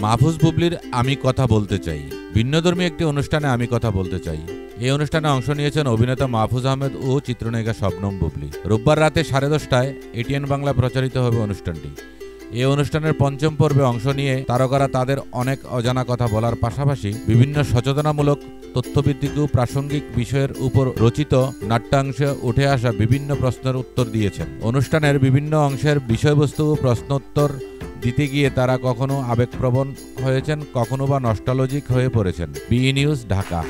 মাহফুজ বুবলির আমি কথা বলতে চাই। ভিন্নধর্মী একটি অনুষ্ঠানে আমি কথা বলতে চাই। এই অনুষ্ঠানে অংশ নিয়েছেন অভিনেতা মাহফুজ আহমেদ ও চিত্রনায়িকা শবনম বুবলি। রোববার রাতে সাড়ে দশটায় এটিএন বাংলা প্রচারিত হবে অনুষ্ঠানটি। এই অনুষ্ঠানের পঞ্চম পর্বে অংশ নিয়ে তারকারা তাদের অনেক অজানা কথা বলার পাশাপাশি বিভিন্ন সচেতনামূলক তথ্যভিত্তিক ও প্রাসঙ্গিক বিষয়ের উপর রচিত নাট্যাংশে উঠে আসা বিভিন্ন প্রশ্নের উত্তর দিয়েছেন। অনুষ্ঠানের বিভিন্ন অংশের বিষয়বস্তু ও প্রশ্নোত্তর দিতে গিয়ে তারা কখনো আবেগপ্রবণ হয়েছেন কখনো বা নস্টালজিক হয়ে পড়েছেন। B news Dhaka